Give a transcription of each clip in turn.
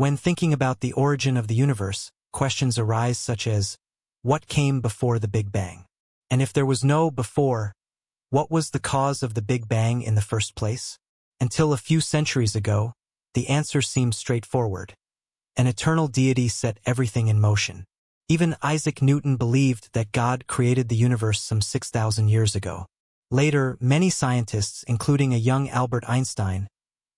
When thinking about the origin of the universe, questions arise such as, what came before the Big Bang? And if there was no before, what was the cause of the Big Bang in the first place? Until a few centuries ago, the answer seemed straightforward. An eternal deity set everything in motion. Even Isaac Newton believed that God created the universe some 6,000 years ago. Later, many scientists, including a young Albert Einstein,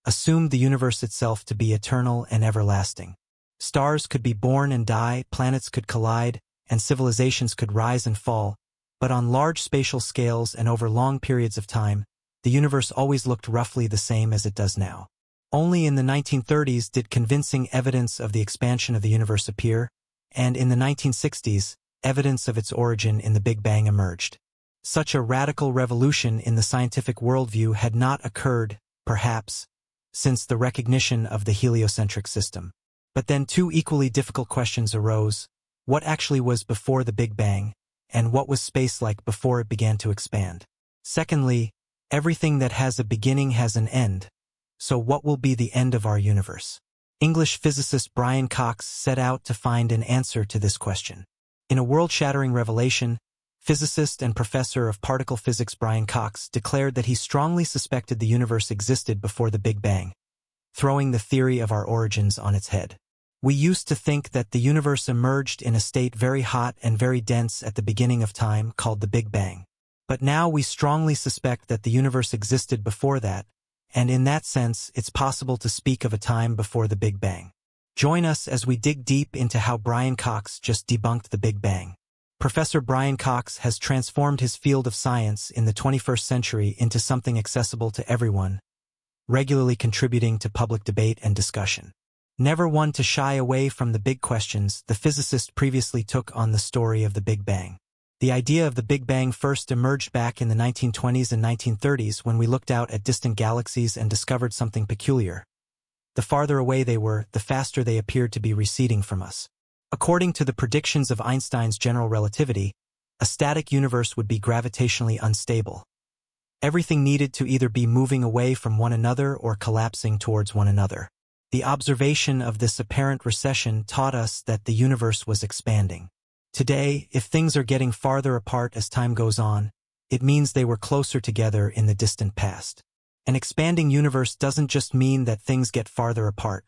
assumed the universe itself to be eternal and everlasting. Stars could be born and die, planets could collide, and civilizations could rise and fall, but on large spatial scales and over long periods of time, the universe always looked roughly the same as it does now. Only in the 1930s did convincing evidence of the expansion of the universe appear, and in the 1960s, evidence of its origin in the Big Bang emerged. Such a radical revolution in the scientific worldview had not occurred, perhaps, since the recognition of the heliocentric system. But then two equally difficult questions arose. What actually was before the Big Bang, and what was space like before it began to expand? Secondly, everything that has a beginning has an end, so what will be the end of our universe? English physicist Brian Cox set out to find an answer to this question. In a world-shattering revelation, physicist and professor of particle physics Brian Cox declared that he strongly suspected the universe existed before the Big Bang, throwing the theory of our origins on its head. We used to think that the universe emerged in a state very hot and very dense at the beginning of time called the Big Bang. But now we strongly suspect that the universe existed before that, and in that sense, it's possible to speak of a time before the Big Bang. Join us as we dig deep into how Brian Cox just debunked the Big Bang. Professor Brian Cox has transformed his field of science in the 21st century into something accessible to everyone, regularly contributing to public debate and discussion. Never one to shy away from the big questions, the physicist previously took on the story of the Big Bang. The idea of the Big Bang first emerged back in the 1920s and 1930s when we looked out at distant galaxies and discovered something peculiar. The farther away they were, the faster they appeared to be receding from us. According to the predictions of Einstein's general relativity, a static universe would be gravitationally unstable. Everything needed to either be moving away from one another or collapsing towards one another. The observation of this apparent recession taught us that the universe was expanding. Today, if things are getting farther apart as time goes on, it means they were closer together in the distant past. An expanding universe doesn't just mean that things get farther apart.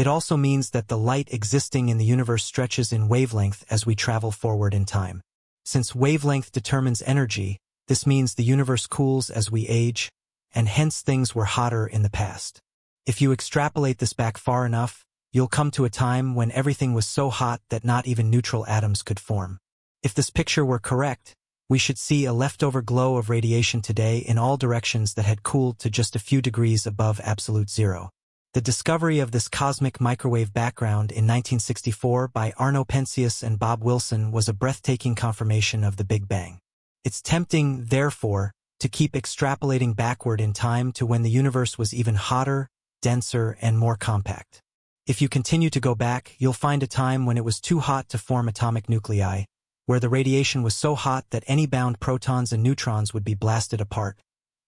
It also means that the light existing in the universe stretches in wavelength as we travel forward in time. Since wavelength determines energy, this means the universe cools as we age, and hence things were hotter in the past. If you extrapolate this back far enough, you'll come to a time when everything was so hot that not even neutral atoms could form. If this picture were correct, we should see a leftover glow of radiation today in all directions that had cooled to just a few degrees above absolute zero. The discovery of this cosmic microwave background in 1964 by Arno Penzias and Bob Wilson was a breathtaking confirmation of the Big Bang. It's tempting, therefore, to keep extrapolating backward in time to when the universe was even hotter, denser, and more compact. If you continue to go back, you'll find a time when it was too hot to form atomic nuclei, where the radiation was so hot that any bound protons and neutrons would be blasted apart,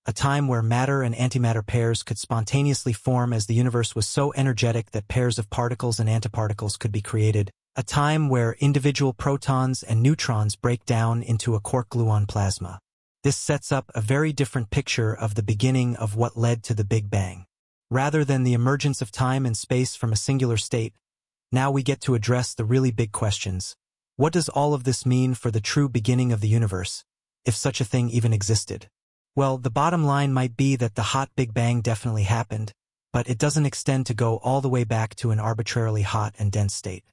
a time where matter and antimatter pairs could spontaneously form as the universe was so energetic that pairs of particles and antiparticles could be created, a time where individual protons and neutrons break down into a quark-gluon plasma. This sets up a very different picture of the beginning of what led to the Big Bang. Rather than the emergence of time and space from a singular state, now we get to address the really big questions. What does all of this mean for the true beginning of the universe, if such a thing even existed? Well, the bottom line might be that the hot Big Bang definitely happened, but it doesn't extend to go all the way back to an arbitrarily hot and dense state.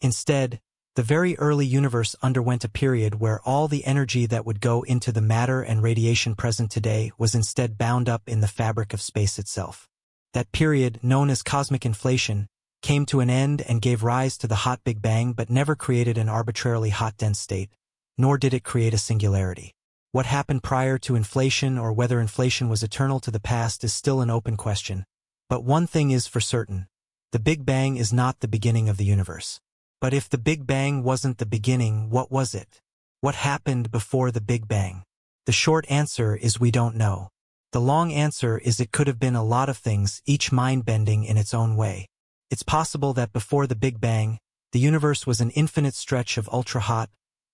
Instead, the very early universe underwent a period where all the energy that would go into the matter and radiation present today was instead bound up in the fabric of space itself. That period, known as cosmic inflation, came to an end and gave rise to the hot Big Bang but never created an arbitrarily hot dense state, nor did it create a singularity. What happened prior to inflation or whether inflation was eternal to the past is still an open question. But one thing is for certain. The Big Bang is not the beginning of the universe. But if the Big Bang wasn't the beginning, what was it? What happened before the Big Bang? The short answer is we don't know. The long answer is it could have been a lot of things, each mind-bending in its own way. It's possible that before the Big Bang, the universe was an infinite stretch of ultra-hot,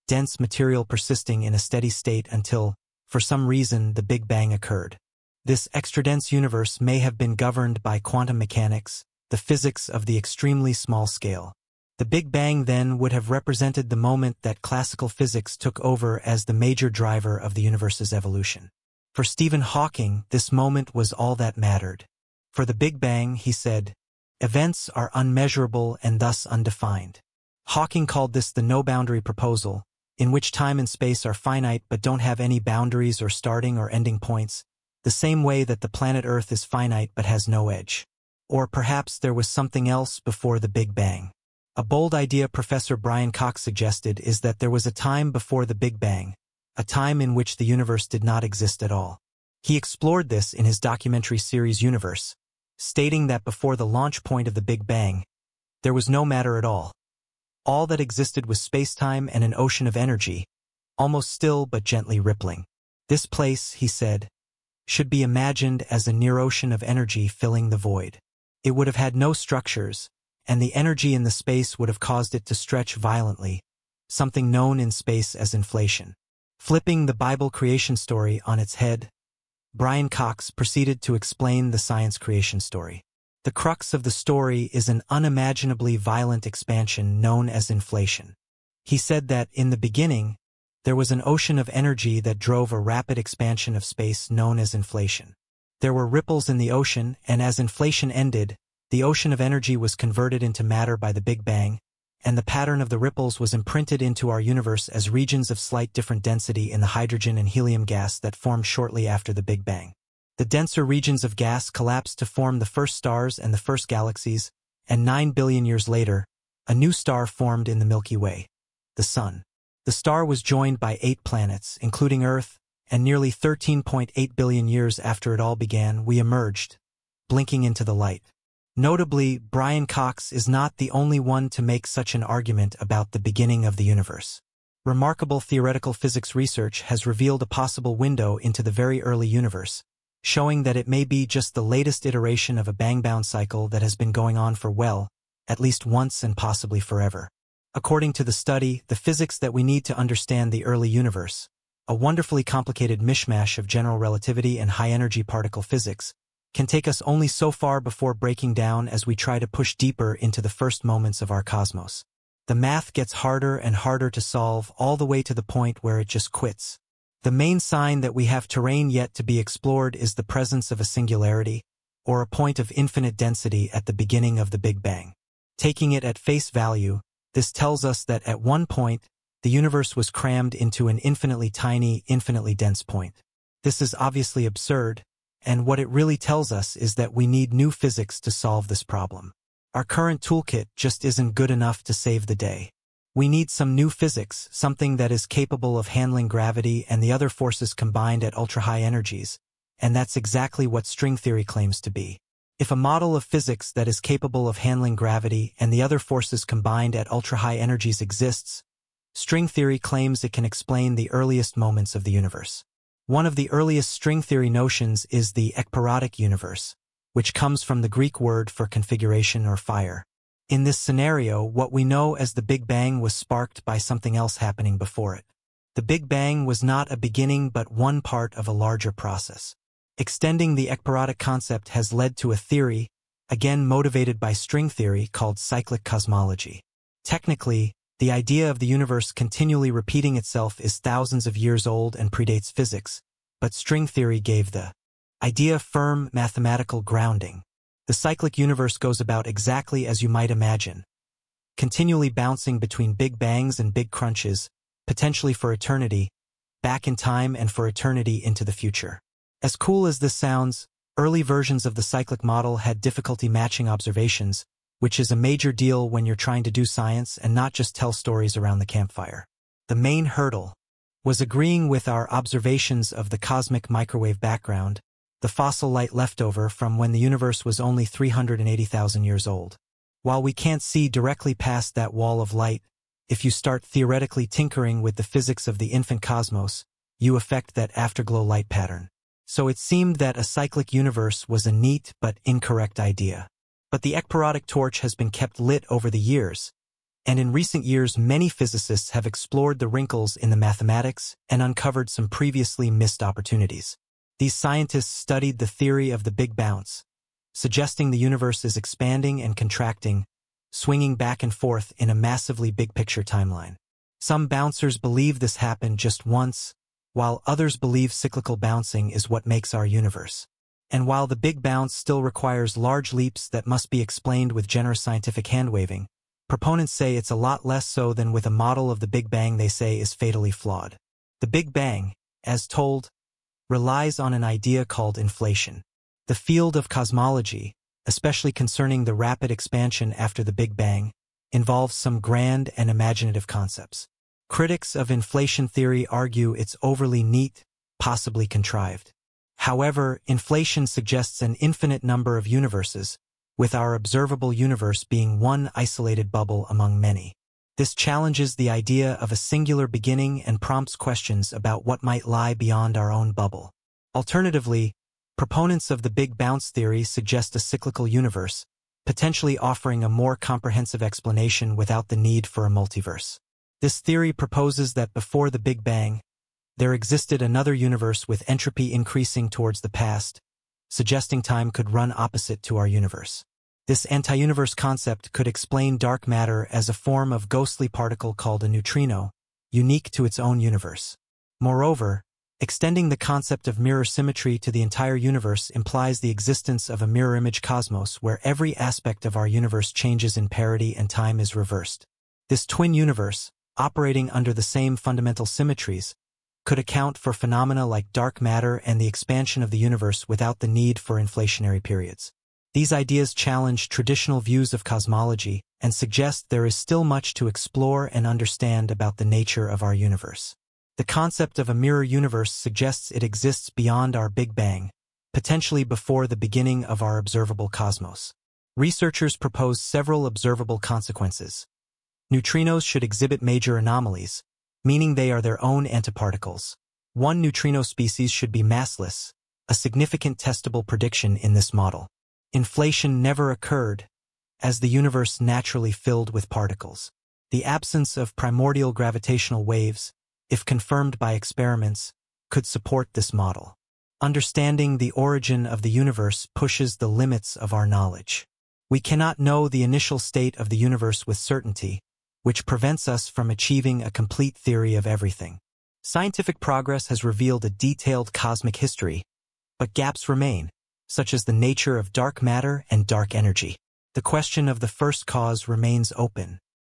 dense material persisting in a steady state until, for some reason, the Big Bang occurred. This extra-dense universe may have been governed by quantum mechanics, the physics of the extremely small scale. The Big Bang then would have represented the moment that classical physics took over as the major driver of the universe's evolution. For Stephen Hawking, this moment was all that mattered. For the Big Bang, he said, events are unmeasurable and thus undefined. Hawking called this the no-boundary proposal, in which time and space are finite but don't have any boundaries or starting or ending points, the same way that the planet Earth is finite but has no edge. Or perhaps there was something else before the Big Bang. A bold idea Professor Brian Cox suggested is that there was a time before the Big Bang, a time in which the universe did not exist at all. He explored this in his documentary series Universe, stating that before the launch point of the Big Bang, there was no matter at all. All that existed was spacetime and an ocean of energy, almost still but gently rippling. This place, he said, should be imagined as a near ocean of energy filling the void. It would have had no structures, and the energy in the space would have caused it to stretch violently, something known in space as inflation. Flipping the Bible creation story on its head, Brian Cox proceeded to explain the science creation story. The crux of the story is an unimaginably violent expansion known as inflation. He said that, in the beginning, there was an ocean of energy that drove a rapid expansion of space known as inflation. There were ripples in the ocean, and as inflation ended, the ocean of energy was converted into matter by the Big Bang, and the pattern of the ripples was imprinted into our universe as regions of slight different density in the hydrogen and helium gas that formed shortly after the Big Bang. The denser regions of gas collapsed to form the first stars and the first galaxies, and nine billion years later, a new star formed in the Milky Way, the Sun. The star was joined by eight planets, including Earth, and nearly 13.8 billion years after it all began, we emerged, blinking into the light. Notably, Brian Cox is not the only one to make such an argument about the beginning of the universe. Remarkable theoretical physics research has revealed a possible window into the very early universe, showing that it may be just the latest iteration of a bang-bounce cycle that has been going on for well, at least once and possibly forever. According to the study, the physics that we need to understand the early universe, a wonderfully complicated mishmash of general relativity and high-energy particle physics, can take us only so far before breaking down as we try to push deeper into the first moments of our cosmos. The math gets harder and harder to solve all the way to the point where it just quits. The main sign that we have terrain yet to be explored is the presence of a singularity, or a point of infinite density at the beginning of the Big Bang. Taking it at face value, this tells us that at one point, the universe was crammed into an infinitely tiny, infinitely dense point. This is obviously absurd, and what it really tells us is that we need new physics to solve this problem. Our current toolkit just isn't good enough to save the day. We need some new physics, something that is capable of handling gravity and the other forces combined at ultra-high energies, and that's exactly what string theory claims to be. If a model of physics that is capable of handling gravity and the other forces combined at ultra-high energies exists, string theory claims it can explain the earliest moments of the universe. One of the earliest string theory notions is the ekpyrotic universe, which comes from the Greek word for conflagration or fire. In this scenario, what we know as the Big Bang was sparked by something else happening before it. The Big Bang was not a beginning but one part of a larger process. Extending the ekpyrotic concept has led to a theory, again motivated by string theory, called cyclic cosmology. Technically, the idea of the universe continually repeating itself is thousands of years old and predates physics, but string theory gave the idea firm mathematical grounding. The cyclic universe goes about exactly as you might imagine, continually bouncing between big bangs and big crunches, potentially for eternity, back in time and for eternity into the future. As cool as this sounds, early versions of the cyclic model had difficulty matching observations, which is a major deal when you're trying to do science and not just tell stories around the campfire. The main hurdle was agreeing with our observations of the cosmic microwave background, the fossil light leftover from when the universe was only 380,000 years old. While we can't see directly past that wall of light, if you start theoretically tinkering with the physics of the infant cosmos, you affect that afterglow light pattern. So it seemed that a cyclic universe was a neat but incorrect idea. But the ekpyrotic torch has been kept lit over the years, and in recent years many physicists have explored the wrinkles in the mathematics and uncovered some previously missed opportunities. These scientists studied the theory of the Big Bounce, suggesting the universe is expanding and contracting, swinging back and forth in a massively big-picture timeline. Some bouncers believe this happened just once, while others believe cyclical bouncing is what makes our universe. And while the Big Bounce still requires large leaps that must be explained with generous scientific hand-waving, proponents say it's a lot less so than with a model of the Big Bang they say is fatally flawed. The Big Bang, as told, relies on an idea called inflation. The field of cosmology, especially concerning the rapid expansion after the Big Bang, involves some grand and imaginative concepts. Critics of inflation theory argue it's overly neat, possibly contrived. However, inflation suggests an infinite number of universes, with our observable universe being one isolated bubble among many. This challenges the idea of a singular beginning and prompts questions about what might lie beyond our own bubble. Alternatively, proponents of the Big Bounce theory suggest a cyclical universe, potentially offering a more comprehensive explanation without the need for a multiverse. This theory proposes that before the Big Bang, there existed another universe with entropy increasing towards the past, suggesting time could run opposite to our universe. This anti-universe concept could explain dark matter as a form of ghostly particle called a neutrino, unique to its own universe. Moreover, extending the concept of mirror symmetry to the entire universe implies the existence of a mirror image cosmos where every aspect of our universe changes in parity and time is reversed. This twin universe, operating under the same fundamental symmetries, could account for phenomena like dark matter and the expansion of the universe without the need for inflationary periods. These ideas challenge traditional views of cosmology and suggest there is still much to explore and understand about the nature of our universe. The concept of a mirror universe suggests it exists beyond our Big Bang, potentially before the beginning of our observable cosmos. Researchers propose several observable consequences, Neutrinos should exhibit major anomalies, meaning they are their own antiparticles. One neutrino species should be massless, a significant testable prediction in this model. Inflation never occurred, as the universe naturally filled with particles. The absence of primordial gravitational waves, if confirmed by experiments, could support this model. Understanding the origin of the universe pushes the limits of our knowledge. We cannot know the initial state of the universe with certainty, which prevents us from achieving a complete theory of everything. Scientific progress has revealed a detailed cosmic history, but gaps remain, such as the nature of dark matter and dark energy. The question of the first cause remains open.